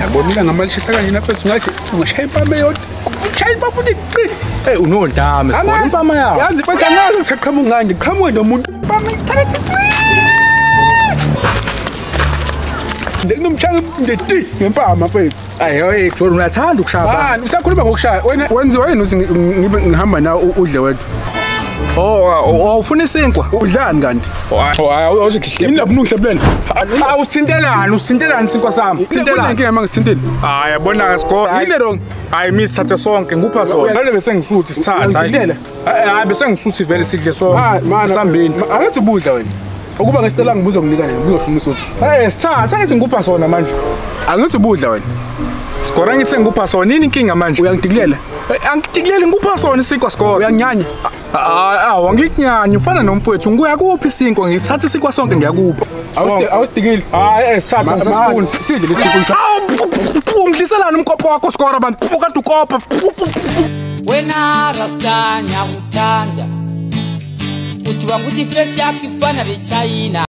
Yabonile ngamalishisa kanje nafethu ngathi ungashaya impama eyodwa. Ushaya impama uthi qi. Hey unodlame sibona impama yawo. Yazi bese angazi ngisaqhamuka ngani, qhamuke nomuntu. Impama ithatha Nginomshaya ndeti ngempama mfethu. Ayo hey Jordan uyathanda ukushaya abantu. Mani usakhuluma ngokushaya. Wena wenziwa yini uthi ngi- ngibe ngihamba na udle wedwa? Oh awufuna isinkwa? Udlani kanti? Awuzikhihlepe. Yini lapho ungihleblela? Awusithintelani usithintelani isinkwa sami? Thintelani inkinga manje sithintile. Hayi yabona sikho. Yini wrong? Hayi mimi sithathe sonke ngikupha sona. Ngale bese ngisuthi sithatha. Hayi hayi bese ngisuthi vele sidle Ah, sonke. mana Sambini. Angathi ubudla wena. Ukuba ngesitela ngibuza ukunika nje, ngizohluma isuthi. Hey sithatha ngithi ngikupha sona manje. Angathi ubudla wena. Sikora ngithi ngikupha sona. Nini inkinga manje? Uyangidikilela. Angidikelele ngikupha sona isinkwa sikora. Uyanyanya. Awu angikunyanya ufana nomfowethu nguya kuphi isinkwa ngisathatha isinkwa sonke ngiyakupha. Awusidi- Awusidikile. Hayi eh sithatha Ma- ngisasifuni. ma- Sidle lesikhulu. Awu ngidliselana umkopo wakho sikora bantu kade ukopa. wena rasta nyakuthanda uthi wanguti fesi yakho ifana lechina